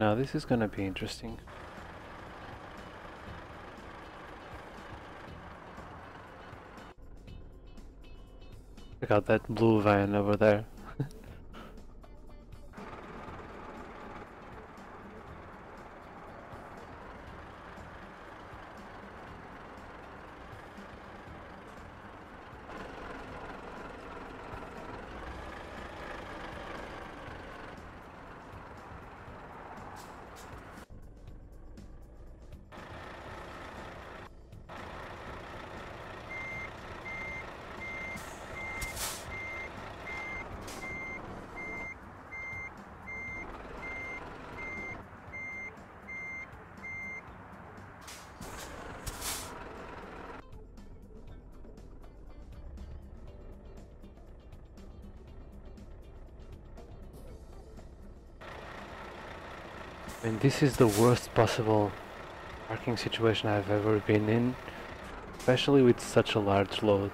Now this is gonna be interesting. Check out that blue van over there. I mean, this is the worst possible parking situation I've ever been in, especially with such a large load.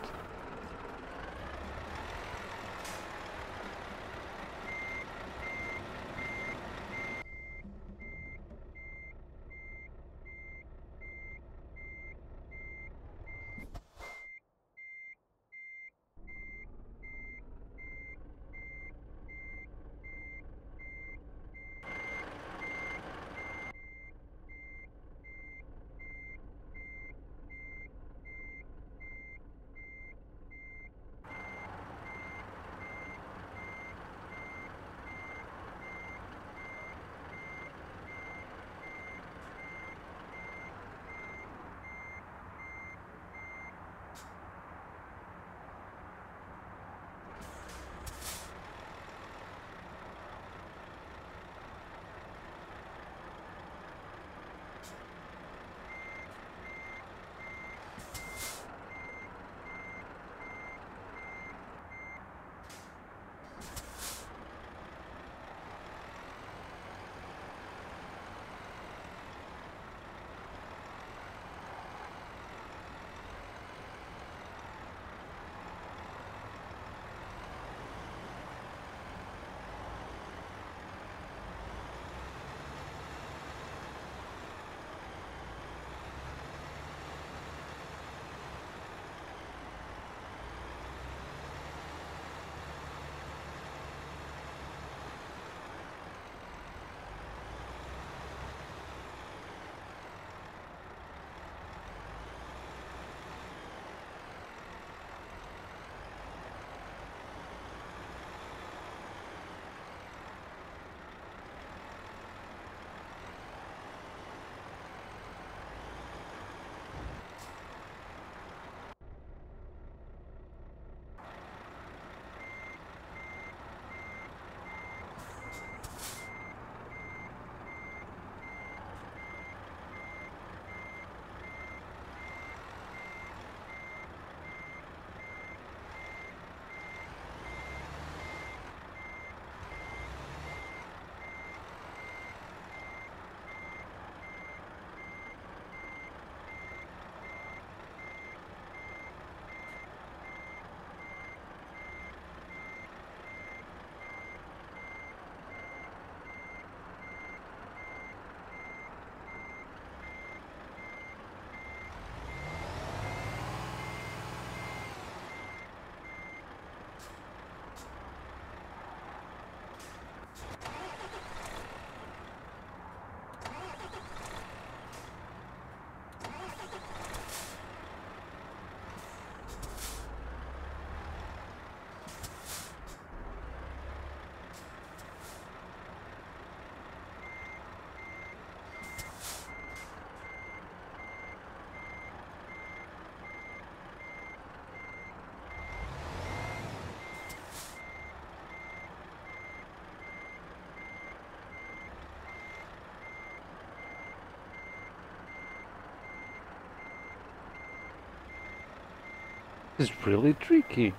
Is really tricky.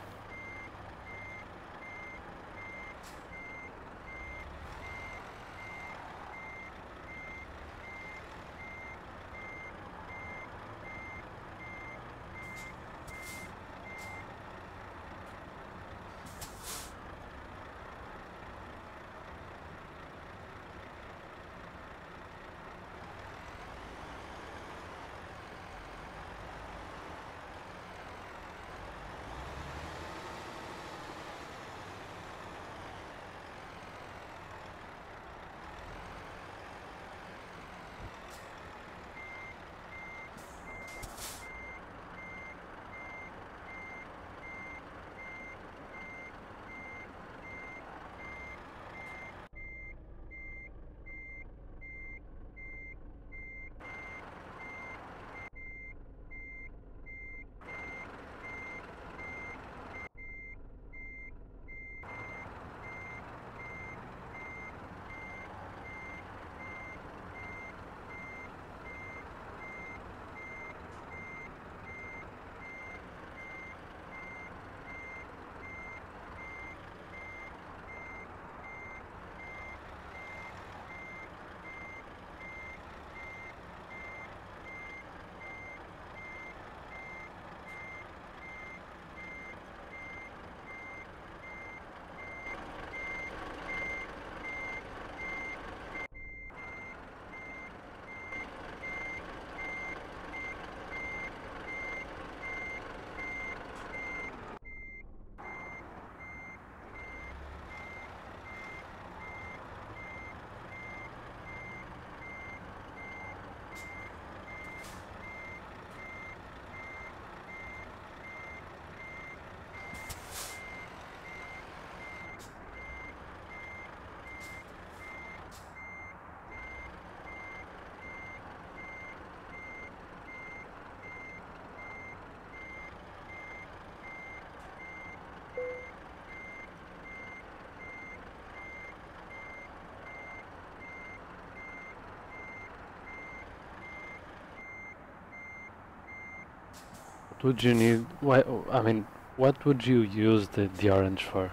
Would you need? Why? I mean, what would you use the the orange for?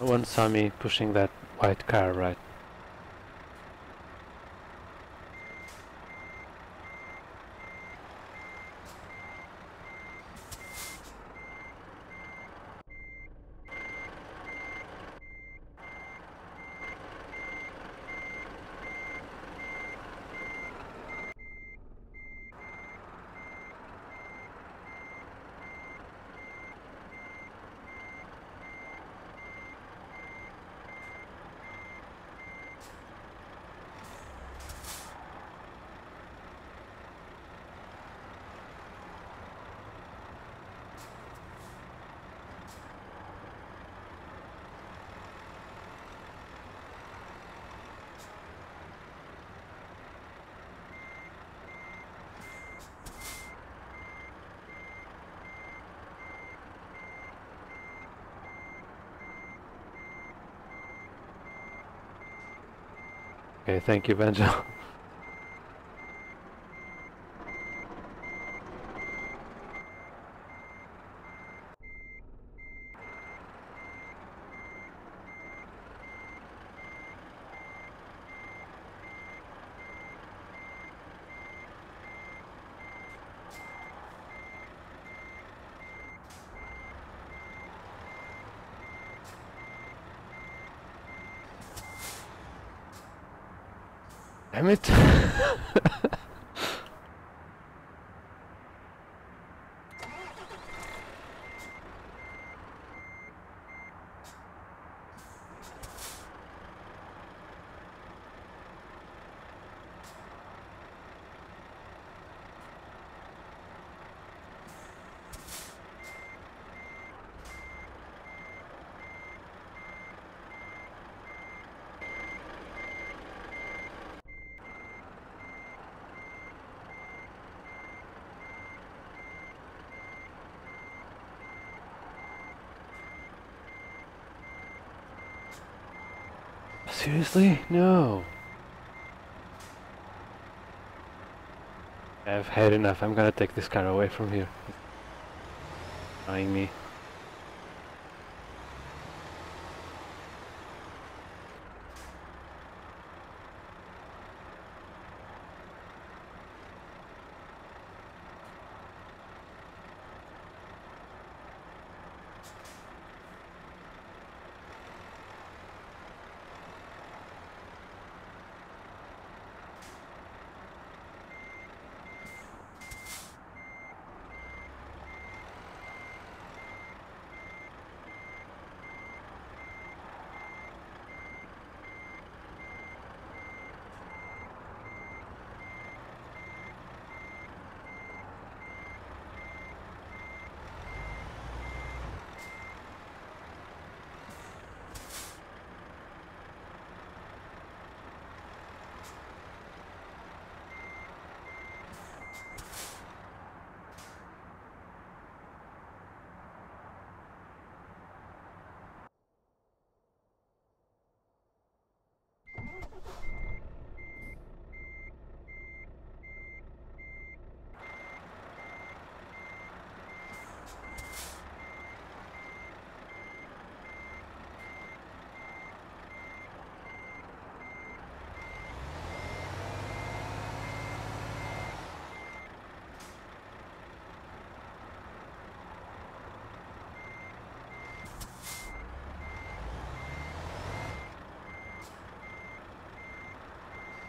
One saw me pushing that white car, right? Okay, thank you, Benjo. Damn it! Seriously? No. I've had enough. I'm gonna take this car away from here. Annoying me.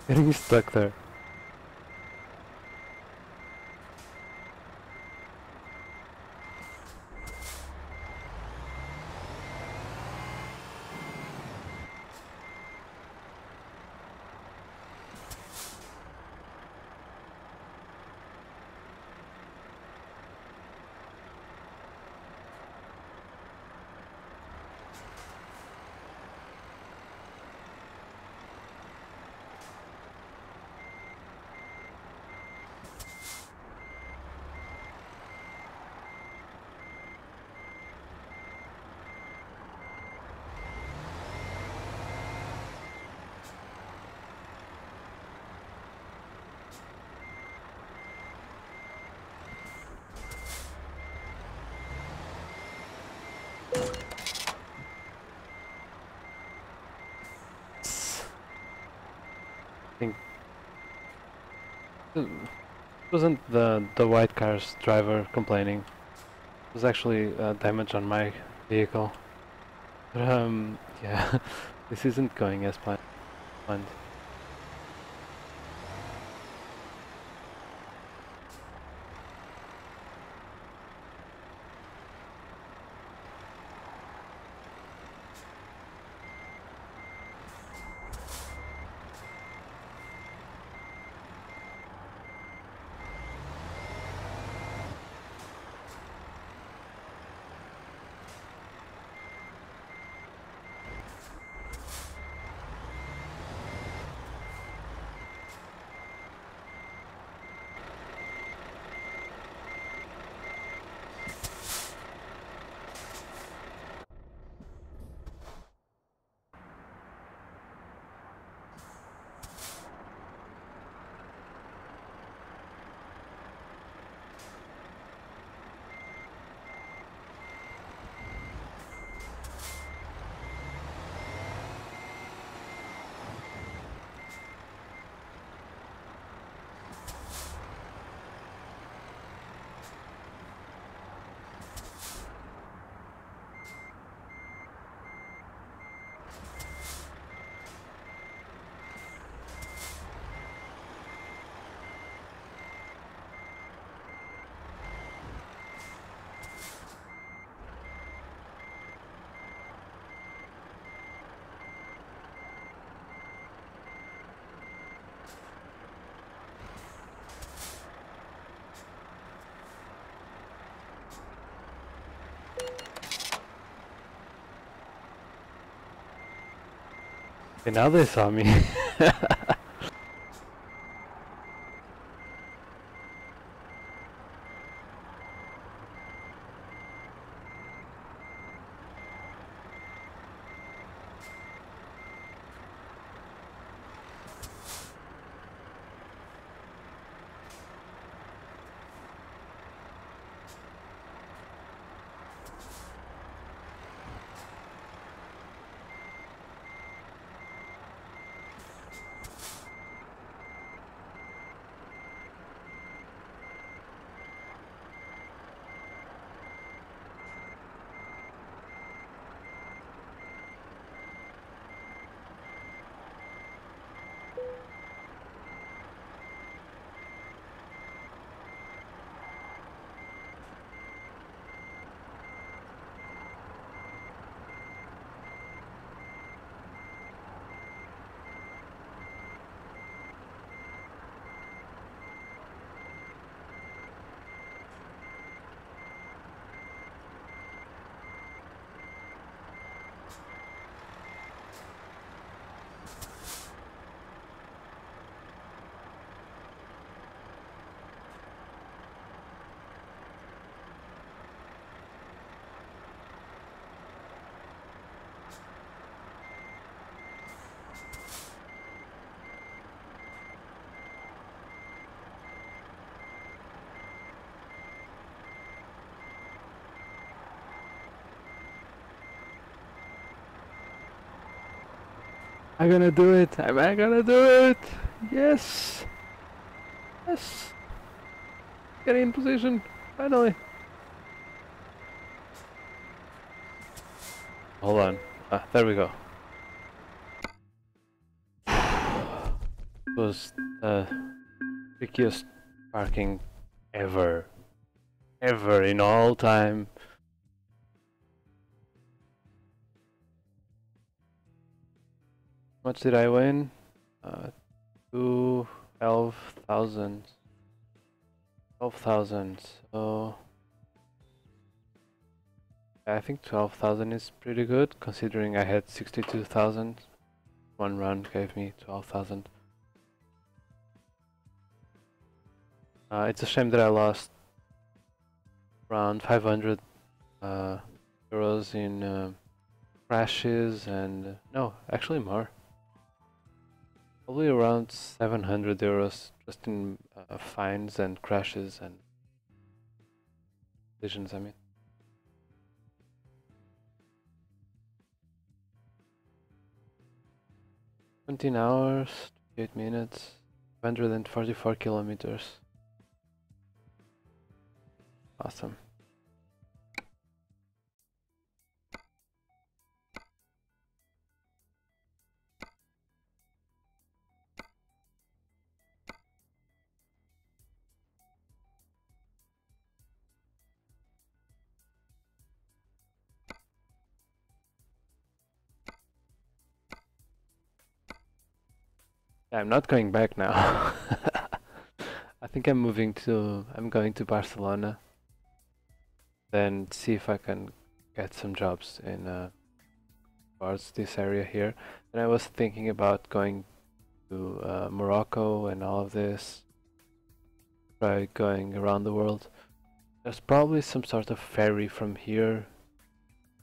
Getting stuck there. Wasn't the the white car's driver complaining. It was actually uh, damage on my vehicle. But um, yeah, this isn't going as planned. Okay, now I'm gonna do it! I'm gonna do it! Yes! Yes! Getting in position! Finally! Hold on. Ah, there we go. It was the trickiest parking ever. Ever in all time. Much did I win? Uh, two, twelve thousand. Twelve thousand. So I think twelve thousand is pretty good, considering I had sixty-two thousand. One run gave me twelve thousand. Uh, it's a shame that I lost around 500 uh, euros in uh, crashes and no, actually more. Probably around 700 euros just in uh, fines and crashes and collisions, I mean. Twenty hours, 8 minutes, 144 kilometers. Awesome. I'm not going back now. I think I'm moving to, I'm going to Barcelona. Then see if I can get some jobs in uh, towards this area here. And I was thinking about going to uh, Morocco and all of this. Try going around the world. There's probably some sort of ferry from here,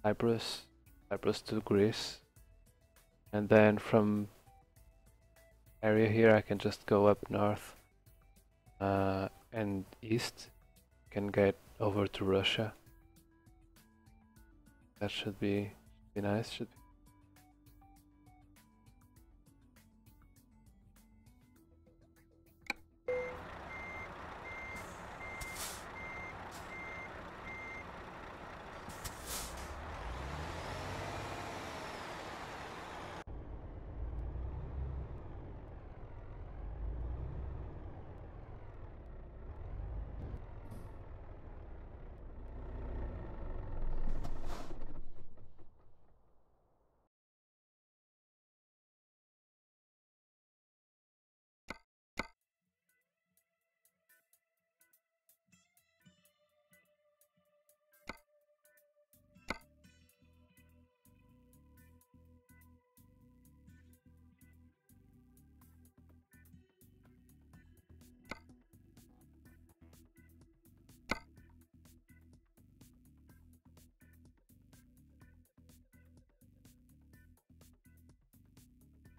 Cyprus, Cyprus to Greece. And then from area here I can just go up north uh, and east. Can get over to Russia. That should be, be nice should be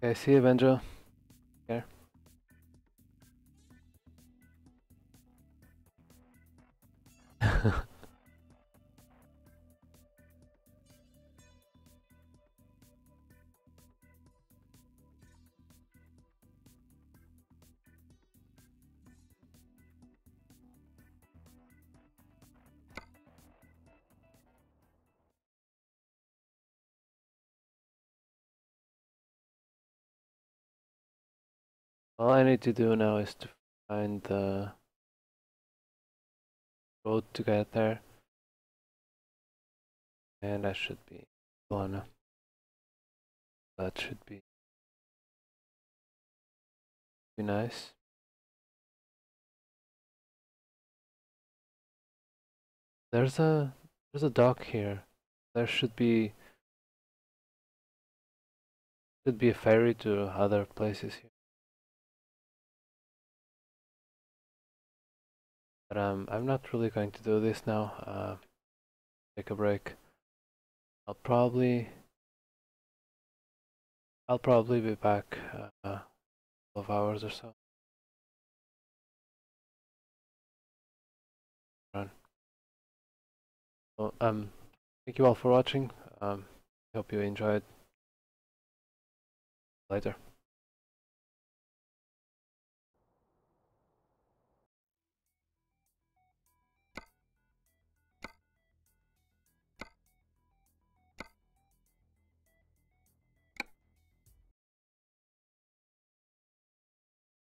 Okay, see you, Benjo. All I need to do now is to find the road to get there. And I should be Barcelona. That should be be nice. There's a there's a dock here. There should be should be a ferry to other places here. But um, I'm not really going to do this now. Uh, take a break. I'll probably I'll probably be back uh, 12 hours or so. Run. So, um, thank you all for watching. Um, hope you enjoyed. Later.